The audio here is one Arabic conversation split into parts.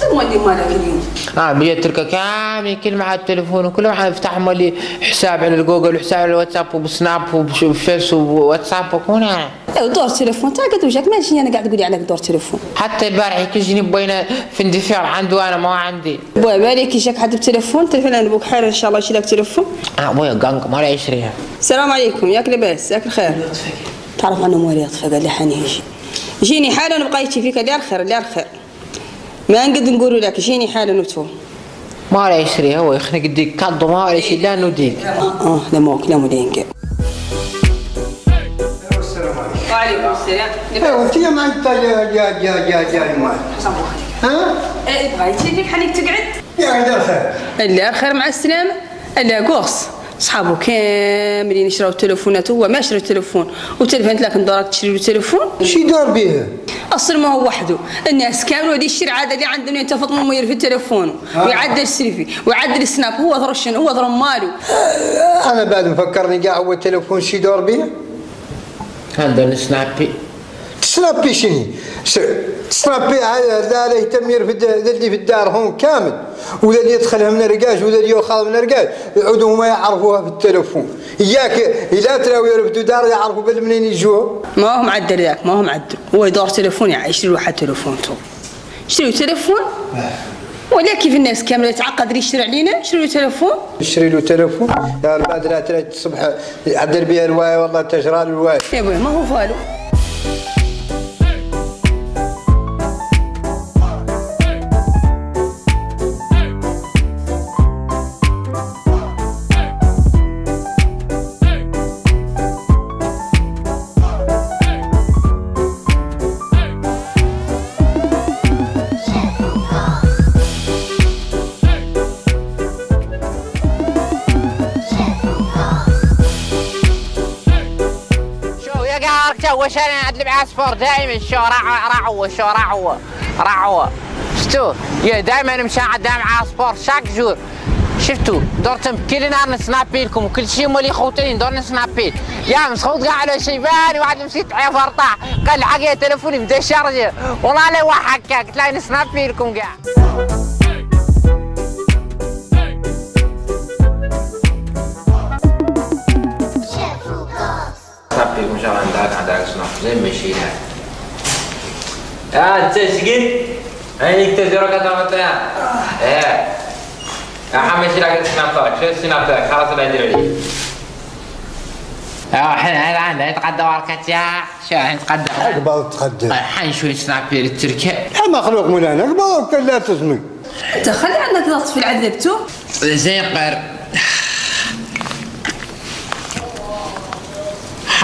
تمولي مالك اليوم؟ آه بيت تلك كامل كل مع التليفون وكل مع يفتح مالي حساب على الجوجل وحساب على الواتساب وبسناب وبفيس وواتساب وكون يعني ايوا دور تليفون تعقد وجهك ماشي أنا قاعد تقولي عليك دور تليفون. حتى البارح يجيني بينا في اندفاع عنده أنا ما عندي. بويا بالك يجيك حد بتليفون؟ تلفون أنا أبوك حير إن شاء الله يشيلك تليفون؟ آه ابويا قنق ما لا يشريها. السلام عليكم ياك لاباس ياك الخير. تعرف عنه موري يطفى قال لي حاني يجي جيني حالا نبقى يجي فيك لا الخير لا الخير. ما نقد نقول لك جيني حالا نتفو ما لا يشريها هو يخنق الديك كضو ما ولا شيء لا نديك آه آه لا موك لا مدينك وعليكم السلام أيوه انت ما انت يا يا يا يا يا مال ها؟ يجي فيك حنيك تقعد. يا غدا خير لا الخير مع السلامة لا قوس صحابه كاملين يشراو التليفونات هو ما شرا التليفون. وتلفنت لكن دورك تشري له تليفون شي دار به؟ أصلا ما هو وحده. الناس كامل ودي الشير عادة اللي عندنا انت فاطمه مير في التليفون ويعدل السيلفي ويعدل السناب. هو ثرشن هو ثر مالو أنا بعد مفكرني قاع هو التليفون شي دار به؟ هذا السنابي تسنابي شني؟ س- تسنابي هذا في الد- ذا اللي في الدار هون كامل. وذا اللي يدخلها من الرقاش وذا اللي ياخذ من الرقاش يعودوا ما يعرفوها في التليفون اياك إذا تراو يرفدوا دار يعرفوا بل منين يجوا ما هو معدل ذاك ما هو معدل. هو يدور تليفون يعني يشتري واحد تليفون تو. يشتري له تليفون ولا كيف الناس كاملة تعقد اللي يشتري علينا؟ يشتري له تليفون يشتري له تليفون يا بعد لا الصبح يعدل بها الواي والله تجرى الواي. يا ما هو فالو. قارك تو شان ادلب عصفور دائما شو رعوة رعوة شو رعوة رعوة شفتوا دائما مشان قدام عصفور شاك جور شفتوا دورتم كل نهار نسنابي لكم وكل شيء مولي خوتني ندور نسنابي يا مسخوط قاع على شيباني واحد مسكت عيا فرطع قال حق يا تليفوني بدا شارجه. والله لا وحكك قلت له نسنابي لكم قاع سنابي أن شاء الله عندك عندك سناب زي ما يشيلها يا أنت سقيت عينك تزرق هذا إيه يا حمد شيل لك السناب تاعك شو السناب تاعك خلاص لا يدير عليك آه حين هذا عنده يتقدم وركات يا شو يتقدم. قبل تقدم. حين شوي سنابي للتركي يا مخلوق مولانا قبل لا تسمك انت خلي عندك ضغط في العذب تو. زين قر.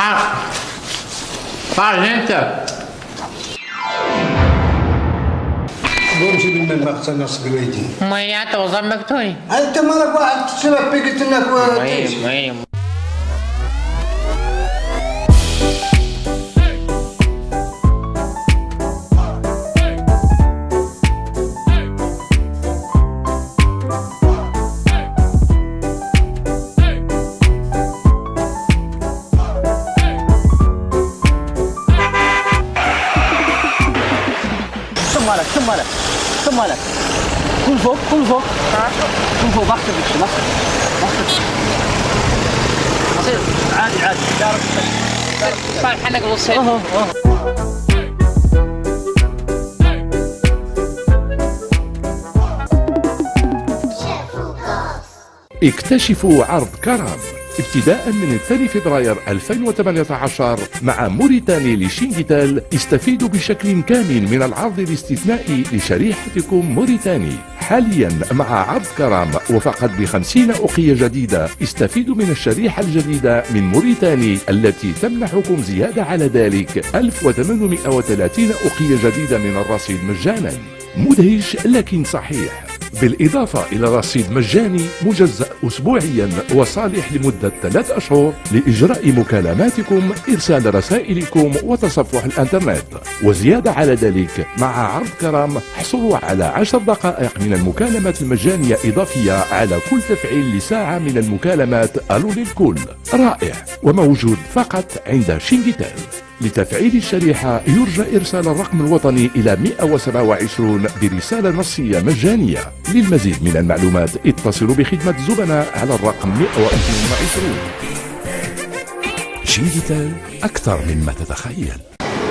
حار حار انت وامشي بالمنبخ نص قويتي ميات وزمكتوني انت مالك واحد تسلف بي قلت انك ثم مالك كل فوق كل فوق. كل فوق. ما اختفي ما عادي عادي. صار وصل اكتشفوا عرض كرم. ابتداء من الثاني فبراير 2018 مع موريتاني لشينجيتال استفيدوا بشكل كامل من العرض الاستثنائي لشريحتكم موريتاني. حاليا مع عرض كرم وفقط بخمسين أقية جديدة استفيدوا من الشريحة الجديدة من موريتاني التي تمنحكم زيادة على ذلك 1830 أقية جديدة من الرصيد مجانا. مدهش لكن صحيح. بالإضافة إلى رصيد مجاني مجزأ أسبوعيا وصالح لمدة ثلاث أشهر لإجراء مكالماتكم إرسال رسائلكم وتصفح الإنترنت. وزيادة على ذلك مع عرض كرم حصلوا على عشر دقائق من المكالمات المجانية إضافية على كل تفعيل لساعة من المكالمات ألو للكل. رائع وموجود فقط عند شينجيتال. لتفعيل الشريحة يرجى إرسال الرقم الوطني إلى 127 برسالة نصية مجانية. للمزيد من المعلومات اتصلوا بخدمة زبناء على الرقم 122 شينجيتال أكثر مما تتخيل.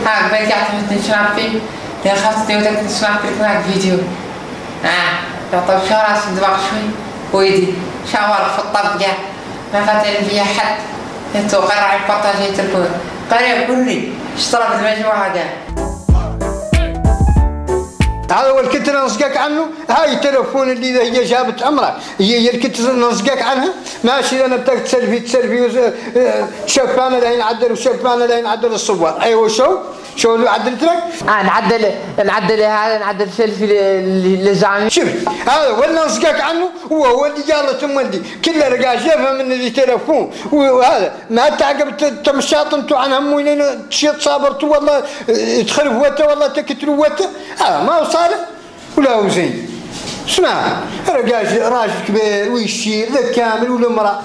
ها قبلت عطيتني شنابي يا خاصتي ودك شنابي لك فيديو. ها يعطيك شو راسي دماغ شوي. ويدي شاور في الطب كاع ما فاتن فيها حد. انتو قرعي بارطاجي تلفون قريب كلي اشترك المجموعة كاع هذا هو كنت نصقك عنه؟ هاي التلفون اللي إذا هي جابت عمرك هي هي كنت نصقك عنها؟ ماشي أنا بدك تسلفي تسلفي وز- آه، شفانه لين عدل وشفانه لين عدل الصور. أيوه شو؟ شو اللي عدلت لك آه نعدل نعدل هذا نعدل سيلفي لزعمي شوف هذا ولا نصقك عنه هو هو اللي جالت أم ولدي كله رقاش يفهم من اللي تلفون. وهذا ما تعقب تمشاط أنتو عن هم وين تشيط صابرتوا والله آه، تخلف وته والله تكتلوا وته هذا ما هو صالح ولا هو زين. اسمع رقاش راجل كبير ويشير ذا كامل والمرأة.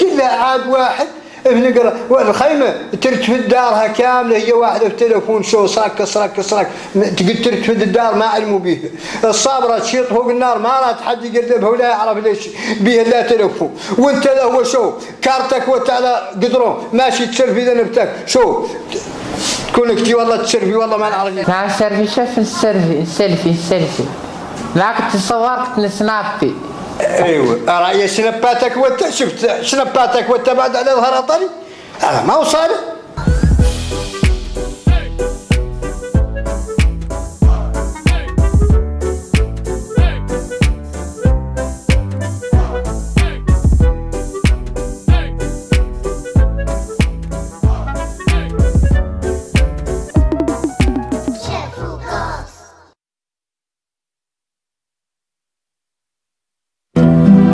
كلها عاد واحد. بنقرا والخيمه ترتفد دارها كاملة هي واحدة بتليفون شو صاك صراك صراك تقول ترتفد الدار ما علموا بيها الصابرة تشيط فوق النار ما رأت حد يقربها ولا يعرف ليش بيها لا تليفون. وانت ذا هو شو؟ كارتك وانت على قدرون ماشي تسلفي ذنبتك شو؟ تكون كتي والله تسلفي والله ما نعرف. نعم سيلفي شوف السيلفي السيلفي السيلفي لا كنت صور كنت سنابي أيوه راي سنباتك وأنت؟ شفت سنباتك وأنت بعد على ظهر طري هذا ما هو صالح